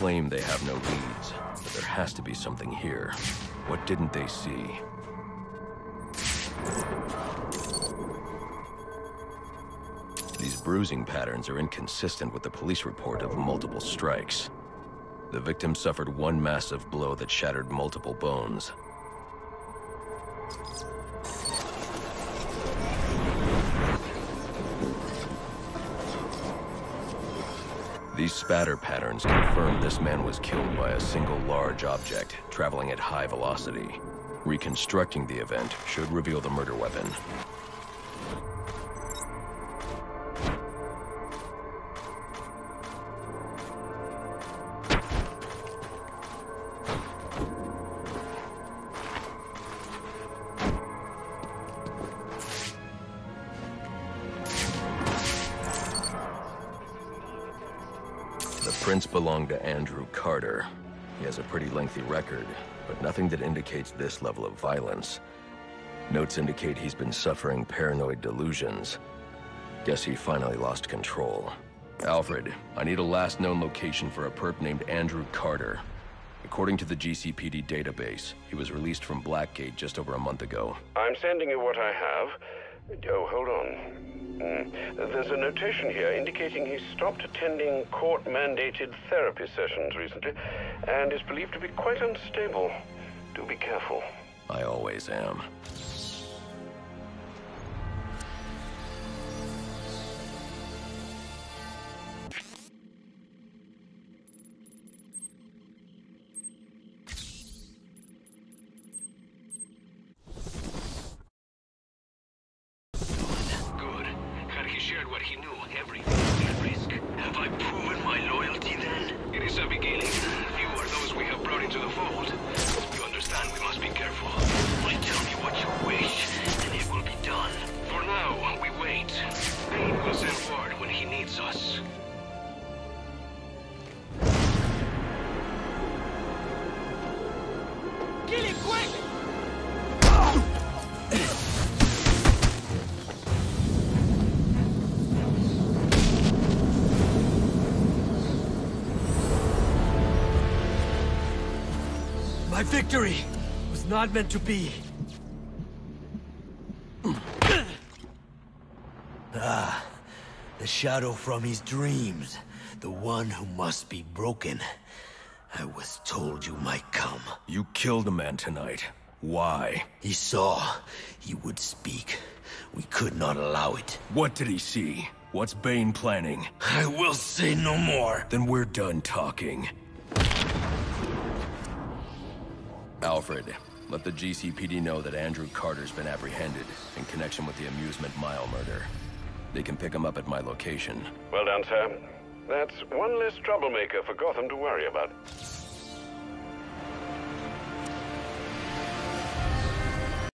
claim they have no leads, but there has to be something here. What didn't they see? These bruising patterns are inconsistent with the police report of multiple strikes. The victim suffered one massive blow that shattered multiple bones. These spatter patterns confirm this man was killed by a single large object, traveling at high velocity. Reconstructing the event should reveal the murder weapon. The prints belong to Andrew Carter. He has a pretty lengthy record, but nothing that indicates this level of violence. Notes indicate he's been suffering paranoid delusions. Guess he finally lost control. Alfred, I need a last known location for a perp named Andrew Carter. According to the GCPD database, he was released from Blackgate just over a month ago. I'm sending you what I have. Oh, hold on. Hmm. There's a notation here indicating he stopped attending court mandated therapy sessions recently and is believed to be quite unstable. Do be careful. I always am. My victory was not meant to be. Ah, the shadow from his dreams. The one who must be broken. I was told you might come. You killed a man tonight. Why? He saw. He would speak. We could not allow it. What did he see? What's Bane planning? I will say no more. Then we're done talking. Alfred, let the GCPD know that Andrew Carter's been apprehended in connection with the Amusement Mile murder. They can pick him up at my location. Well done, sir. That's one less troublemaker for Gotham to worry about.